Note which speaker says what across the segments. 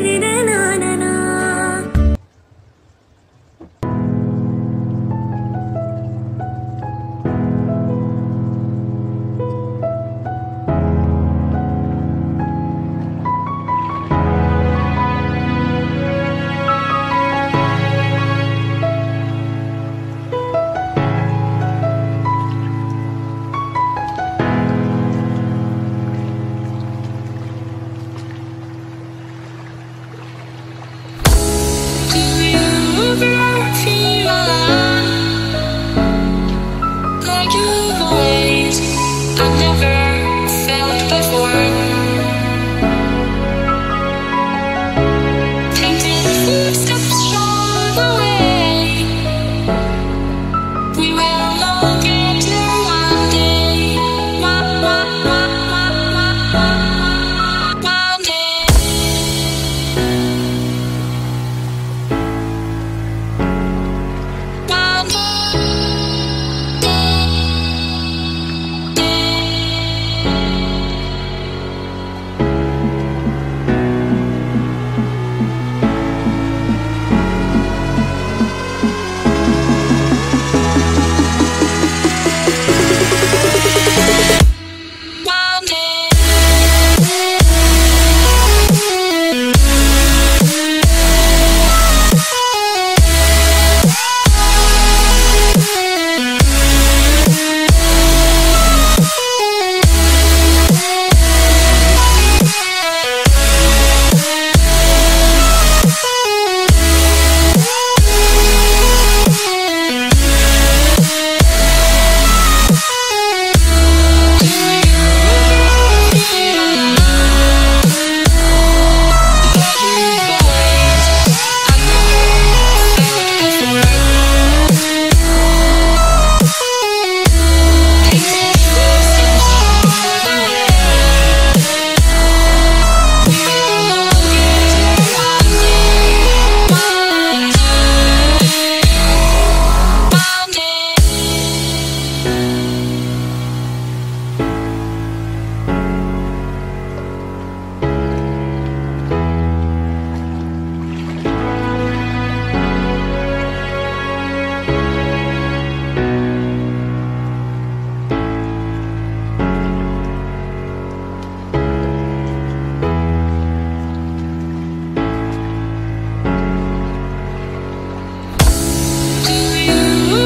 Speaker 1: meaning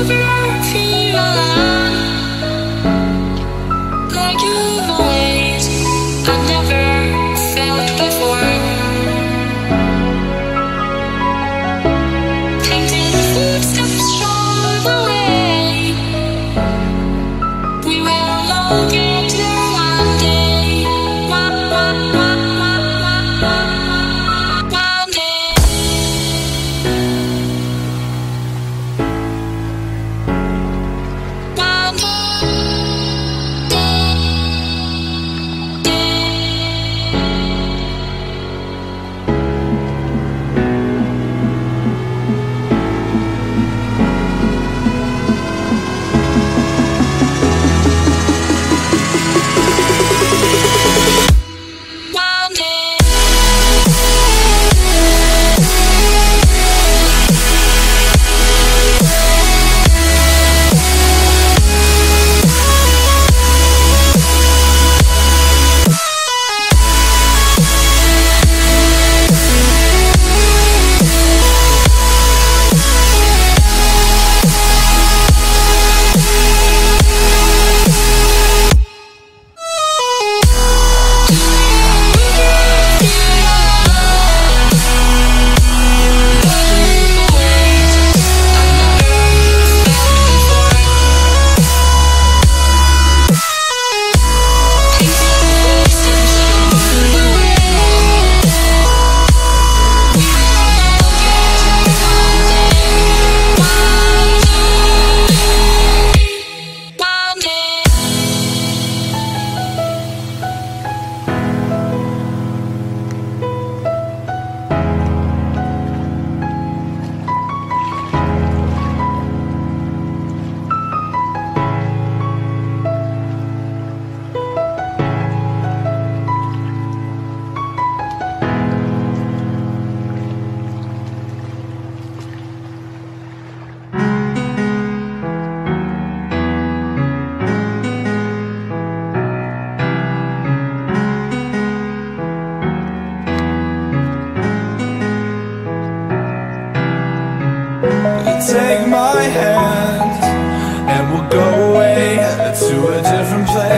Speaker 1: 就让情缘啊。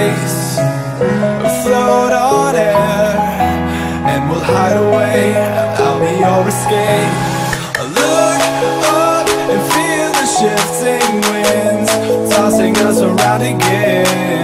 Speaker 1: space. Float on air And we'll hide away. I'll be your escape. Look up and feel the shifting winds Tossing us around again.